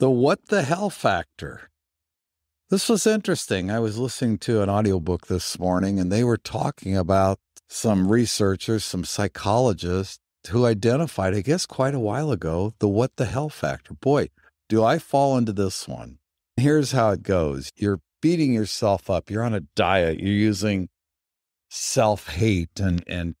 The what the hell factor. This was interesting. I was listening to an audiobook this morning and they were talking about some researchers, some psychologists who identified, I guess quite a while ago, the what the hell factor. Boy, do I fall into this one. Here's how it goes. You're beating yourself up. You're on a diet. You're using self hate and, and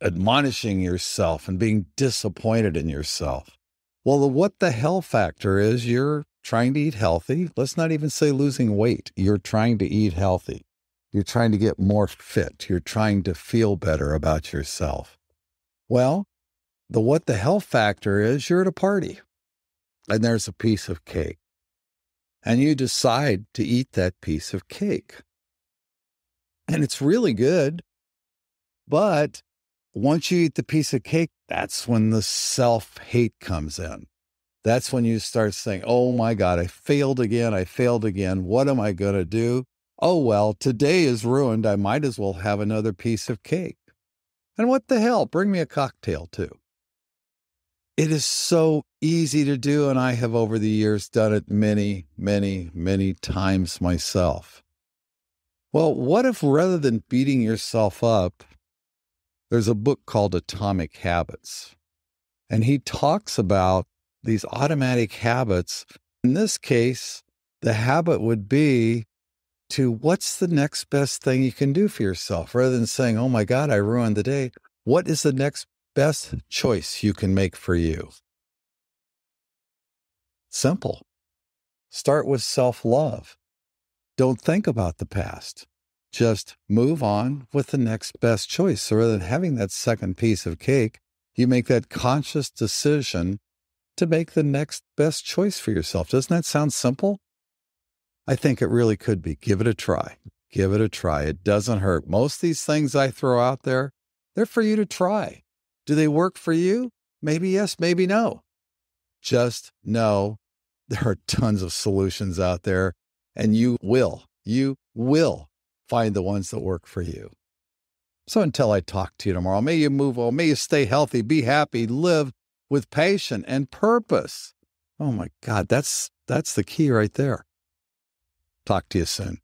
admonishing yourself and being disappointed in yourself. Well, the what the hell factor is you're trying to eat healthy. Let's not even say losing weight. You're trying to eat healthy. You're trying to get more fit. You're trying to feel better about yourself. Well, the what the hell factor is you're at a party and there's a piece of cake. And you decide to eat that piece of cake. And it's really good. But once you eat the piece of cake, that's when the self hate comes in. That's when you start saying, Oh my God, I failed again. I failed again. What am I going to do? Oh, well, today is ruined. I might as well have another piece of cake. And what the hell? Bring me a cocktail too. It is so easy to do, and I have over the years done it many, many, many times myself. Well, what if rather than beating yourself up, there's a book called Atomic Habits, and he talks about these automatic habits. In this case, the habit would be to what's the next best thing you can do for yourself rather than saying, oh my God, I ruined the day. What is the next best choice you can make for you? Simple. Start with self love. Don't think about the past. Just move on with the next best choice. So rather than having that second piece of cake, you make that conscious decision to make the next best choice for yourself. Doesn't that sound simple? I think it really could be. Give it a try. Give it a try. It doesn't hurt. Most of these things I throw out there, they're for you to try. Do they work for you? Maybe yes, maybe no. Just know there are tons of solutions out there, and you will, you will find the ones that work for you. So until I talk to you tomorrow, may you move on, may you stay healthy, be happy, live with passion and purpose. Oh my God, that's that's the key right there. Talk to you soon.